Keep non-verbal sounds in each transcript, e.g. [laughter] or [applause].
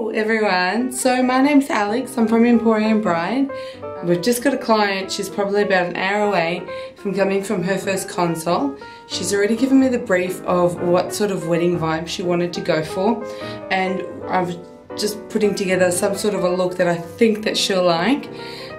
Hello everyone, so my name's Alex, I'm from Emporium Bride. We've just got a client, she's probably about an hour away from coming from her first consult. She's already given me the brief of what sort of wedding vibe she wanted to go for and I'm just putting together some sort of a look that I think that she'll like.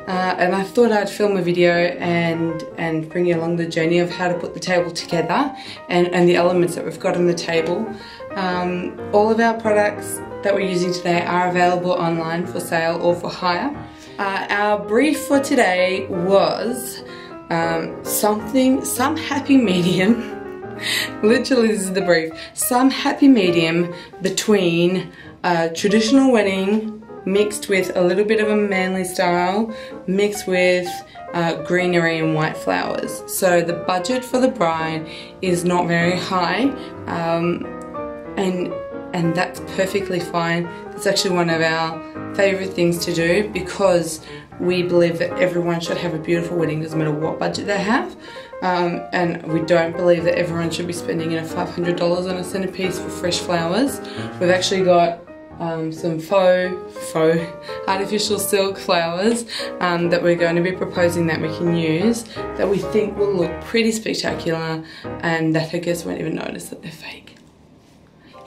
Uh, and I thought I'd film a video and and bring you along the journey of how to put the table together and, and the elements that we've got on the table. Um, all of our products that we're using today are available online for sale or for hire. Uh, our brief for today was um, something, some happy medium, [laughs] literally this is the brief, some happy medium between a traditional wedding mixed with a little bit of a manly style, mixed with uh, greenery and white flowers. So the budget for the bride is not very high um, and and that's perfectly fine. It's actually one of our favorite things to do because we believe that everyone should have a beautiful wedding doesn't matter what budget they have um, and we don't believe that everyone should be spending you know $500 on a centerpiece for fresh flowers. We've actually got um, some faux, faux artificial silk flowers um, that we're going to be proposing that we can use that we think will look pretty spectacular and that her guests won't even notice that they're fake.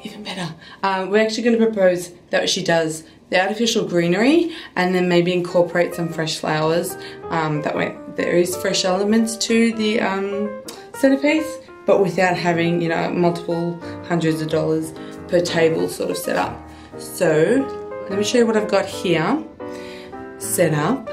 Even better. Um, we're actually going to propose that she does the artificial greenery and then maybe incorporate some fresh flowers. Um, that way there is fresh elements to the um, centerpiece but without having you know multiple hundreds of dollars per table sort of set up. So let me show you what I've got here set up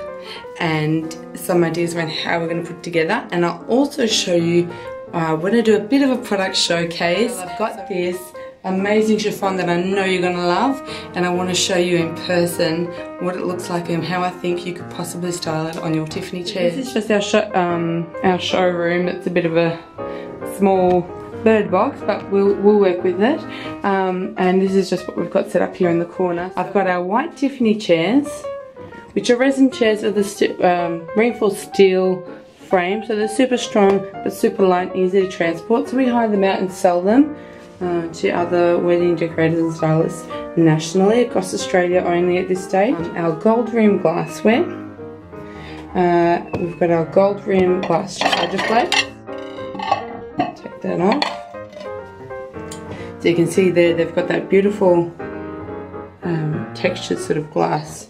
and some ideas around how we're going to put together and I'll also show you uh, we're going to do a bit of a product showcase. I've got this amazing chiffon that I know you're going to love and I want to show you in person what it looks like and how I think you could possibly style it on your Tiffany chair. This is just our, show, um, our showroom. It's a bit of a small bird box, but we'll, we'll work with it. Um, and this is just what we've got set up here in the corner. I've got our white Tiffany chairs, which are resin chairs with the um, reinforced steel frame. So they're super strong, but super light and easy to transport. So we hire them out and sell them uh, to other wedding decorators and stylists nationally across Australia only at this stage. Our gold rim glassware. Uh, we've got our gold rim glass charger plate that off. So you can see there they've got that beautiful um, textured sort of glass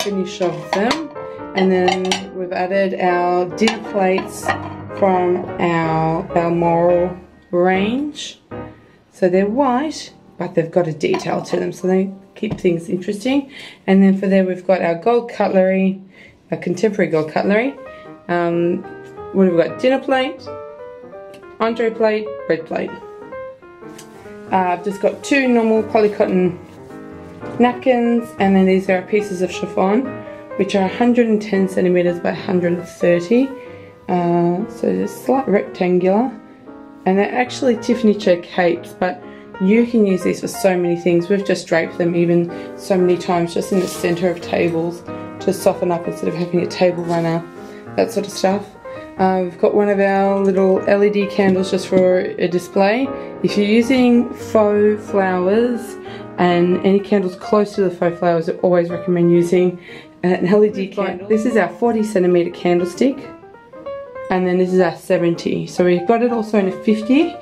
finish of them. And then we've added our dinner plates from our Balmoral range. So they're white, but they've got a detail to them, so they keep things interesting. And then for there we've got our gold cutlery, a contemporary gold cutlery. Um, what have we got? Dinner plate, entree plate, bread plate. Uh, I've just got two normal polycotton napkins and then these are pieces of chiffon which are 110 centimeters by 130 uh, so they're slight rectangular and they're actually Tiffany chair capes but you can use these for so many things. We've just draped them even so many times just in the center of tables to soften up instead of having a table runner that sort of stuff uh, we've got one of our little LED candles just for a display. If you're using faux flowers and any candles close to the faux flowers, I always recommend using an LED candle. This is our 40 centimeter candlestick and then this is our 70. So we've got it also in a 50.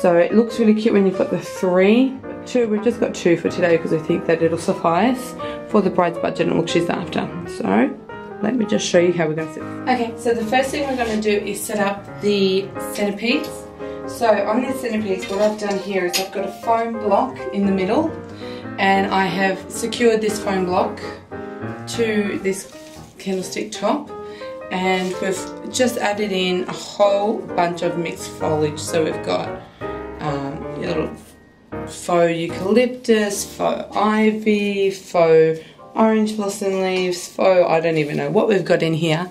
So it looks really cute when you've got the three. Two, we've just got two for today because I think that it'll suffice for the bride's budget and look she's after. So let me just show you how we're going to set Okay, so the first thing we're going to do is set up the centerpiece. So on this centerpiece, what I've done here is I've got a foam block in the middle and I have secured this foam block to this candlestick top and we've just added in a whole bunch of mixed foliage. So we've got um, little faux eucalyptus, faux ivy, faux orange blossom leaves, faux, I don't even know what we've got in here.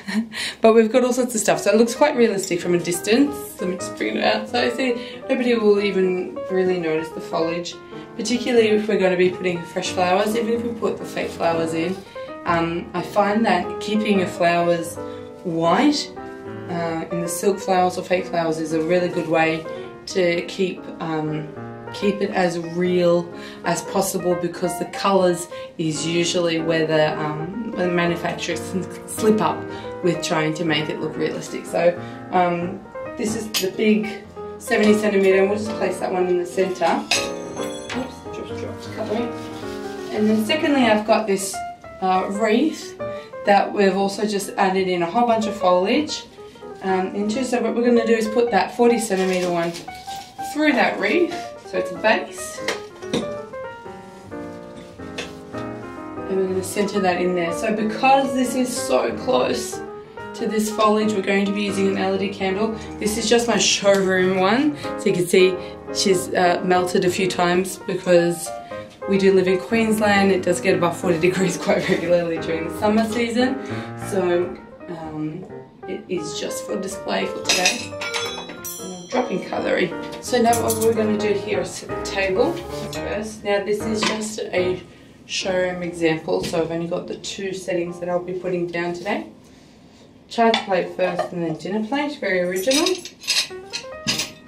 [laughs] but we've got all sorts of stuff. So it looks quite realistic from a distance. Let me just bring it out. So I see nobody will even really notice the foliage, particularly if we're going to be putting fresh flowers, even if we put the fake flowers in. Um, I find that keeping your flowers white uh, in the silk flowers or fake flowers is a really good way to keep um, keep it as real as possible because the colors is usually where the, um, the manufacturers slip up with trying to make it look realistic. So um, this is the big 70 centimeter and we'll just place that one in the center. Oops, just dropped cutlery. And then secondly I've got this uh, wreath that we've also just added in a whole bunch of foliage um, into. So what we're going to do is put that 40 centimeter one through that wreath it's a base. And we're going to center that in there. So because this is so close to this foliage, we're going to be using an LED candle. This is just my showroom one. So you can see she's uh, melted a few times because we do live in Queensland. It does get above 40 [laughs] degrees quite regularly during the summer season. So um, it is just for display for today dropping cutlery. So now what we're going to do here is set the table first. Now this is just a showroom example, so I've only got the two settings that I'll be putting down today. Charge plate first and then dinner plate, very original.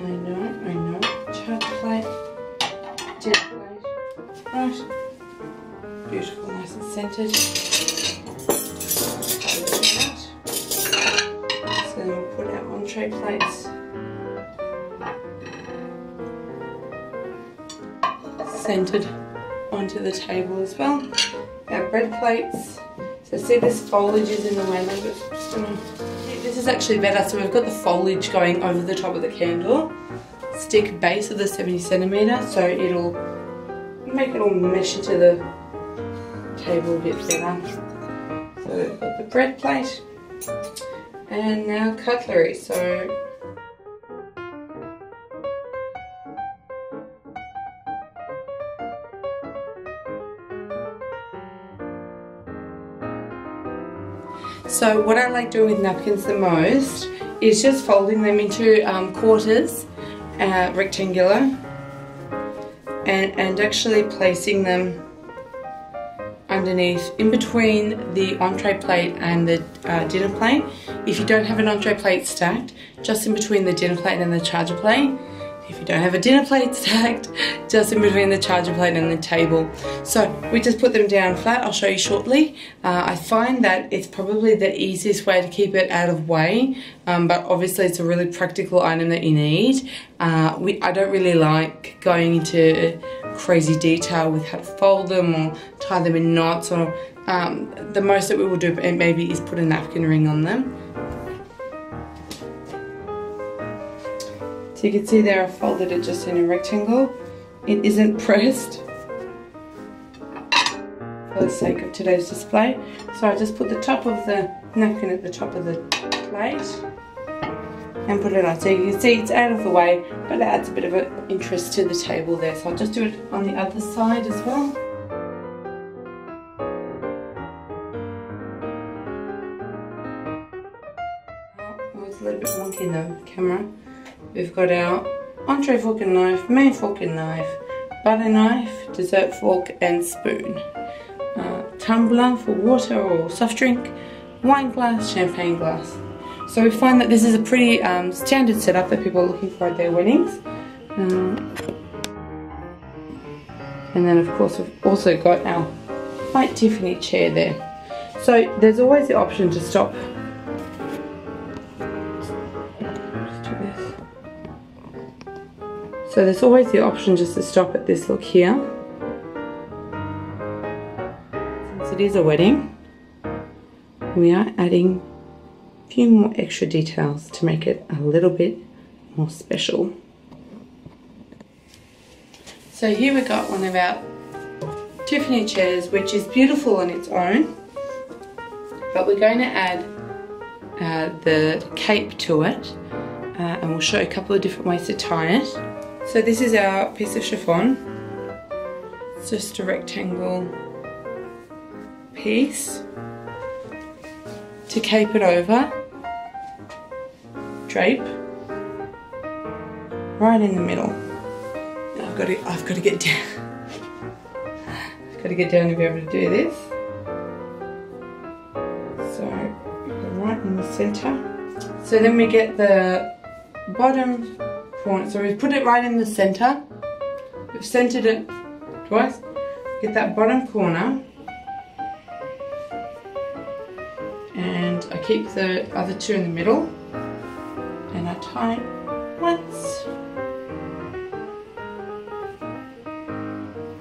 I know, I know. Charge plate, dinner plate, right. Beautiful, nice and centered. So then we'll put our entree plates centered onto the table as well. Our bread plates. So see this foliage is in the way bit. Gonna, this is actually better. So we've got the foliage going over the top of the candle. Stick base of the 70 centimeter so it'll make it all mesh into the table a bit better. So we've got the bread plate and now cutlery. So So what I like doing with napkins the most is just folding them into um, quarters, uh, rectangular, and, and actually placing them underneath, in between the entree plate and the uh, dinner plate. If you don't have an entree plate stacked, just in between the dinner plate and the charger plate, if you don't have a dinner plate stacked, [laughs] just in between the charger plate and the table. So we just put them down flat, I'll show you shortly. Uh, I find that it's probably the easiest way to keep it out of way, um, but obviously it's a really practical item that you need. Uh, we, I don't really like going into crazy detail with how to fold them or tie them in knots or um, the most that we will do maybe is put a napkin ring on them. So you can see there I folded it just in a rectangle. It isn't [laughs] pressed for the sake of today's display. So I just put the top of the napkin at the top of the plate and put it on. So you can see it's out of the way, but it adds a bit of an interest to the table there. So I'll just do it on the other side as well. Oh, it's a little bit wonky in the camera. We've got our entree fork and knife, main fork and knife, butter knife, dessert fork and spoon. Uh, tumbler for water or soft drink, wine glass, champagne glass. So we find that this is a pretty um, standard setup that people are looking for at their weddings. Um, and then of course we've also got our white Tiffany chair there. So there's always the option to stop So there's always the option just to stop at this look here. Since it is a wedding, we are adding a few more extra details to make it a little bit more special. So here we got one of our Tiffany chairs, which is beautiful on its own, but we're going to add uh, the cape to it, uh, and we'll show a couple of different ways to tie it. So this is our piece of chiffon. It's just a rectangle piece. To cape it over, drape right in the middle. I've got to, I've got to get down. I've got to get down to be able to do this. So right in the center. So then we get the bottom So we've put it right in the center we've centered it twice. Get that bottom corner. And I keep the other two in the middle. And I tie once.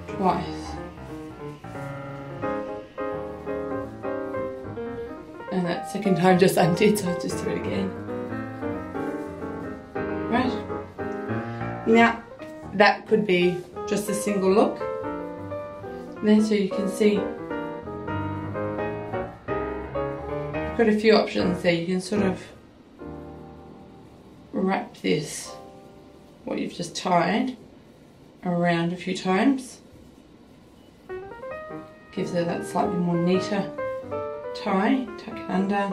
Twice. And that second time just undid, so I'll just do it again. Now, that could be just a single look. Then so you can see got a few options there. You can sort of wrap this, what you've just tied, around a few times. Gives it that slightly more neater tie, tuck it under,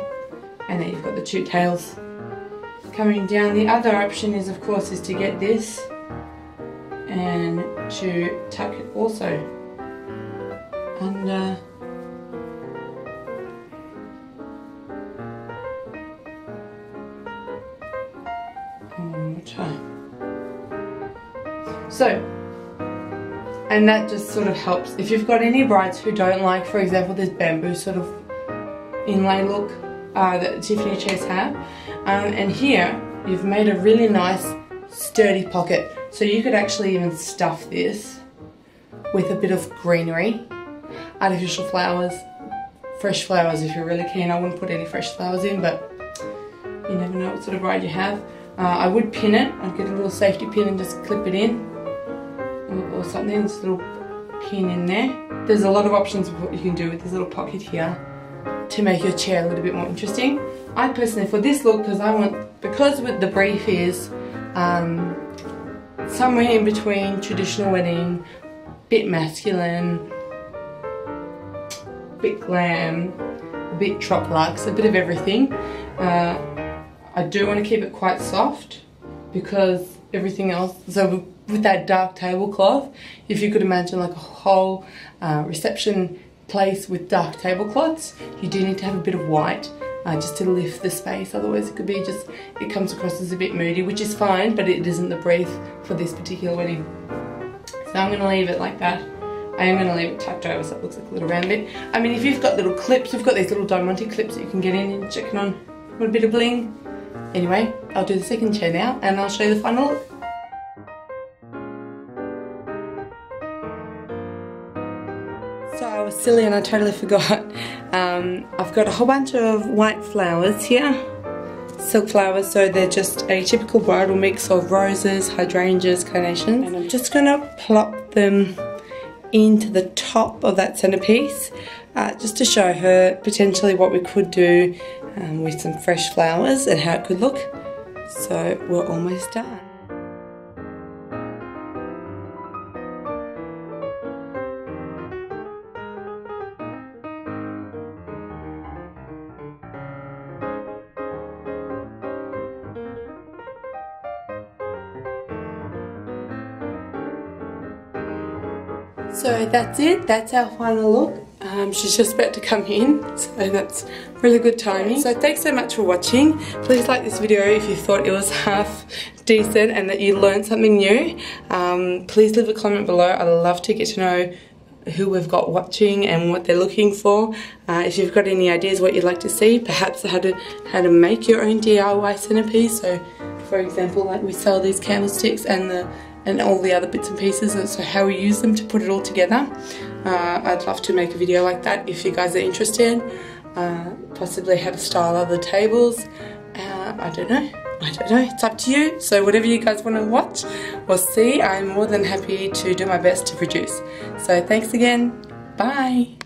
and then you've got the two tails coming down. The other option is of course is to get this and to tuck it also under one more time. So, and that just sort of helps. If you've got any brides who don't like, for example, this bamboo sort of inlay look uh, that Tiffany chairs have, um, and here you've made a really nice sturdy pocket. So you could actually even stuff this with a bit of greenery, artificial flowers, fresh flowers if you're really keen. I wouldn't put any fresh flowers in, but you never know what sort of bride you have. Uh, I would pin it. I'd get a little safety pin and just clip it in or, or something, this little pin in there. There's a lot of options of what you can do with this little pocket here to make your chair a little bit more interesting. I personally, for this look, because I want, because with the brief is um, somewhere in between traditional wedding, bit masculine, bit glam, a bit trop luxe, a bit of everything. Uh, I do want to keep it quite soft because everything else, so with that dark tablecloth, if you could imagine like a whole uh, reception place with dark tablecloths, you do need to have a bit of white uh, just to lift the space. Otherwise it could be just, it comes across as a bit moody, which is fine, but it isn't the brief for this particular wedding. So I'm gonna leave it like that. I am gonna leave it tucked over so it looks like a little round bit. I mean, if you've got little clips, you've got these little Diamante clips that you can get in and check on a bit of bling. Anyway, I'll do the second chair now and I'll show you the final look. Silly and I totally forgot. Um, I've got a whole bunch of white flowers here. Silk flowers, so they're just a typical bridal mix of roses, hydrangeas, carnations. And I'm just gonna plop them into the top of that centerpiece uh, just to show her potentially what we could do um, with some fresh flowers and how it could look. So we're almost done. So that's it, that's our final look. Um, she's just about to come in, so that's really good timing. So thanks so much for watching. Please like this video if you thought it was half decent and that you learned something new. Um, please leave a comment below. I'd love to get to know who we've got watching and what they're looking for. Uh, if you've got any ideas what you'd like to see, perhaps how to how to make your own DIY centerpiece. So, for example, like we sell these candlesticks and the and all the other bits and pieces and so how we use them to put it all together. Uh, I'd love to make a video like that if you guys are interested. Uh, possibly how to style other tables. Uh, I don't know. I don't know. It's up to you. So whatever you guys want to watch or see, I'm more than happy to do my best to produce. So thanks again. Bye.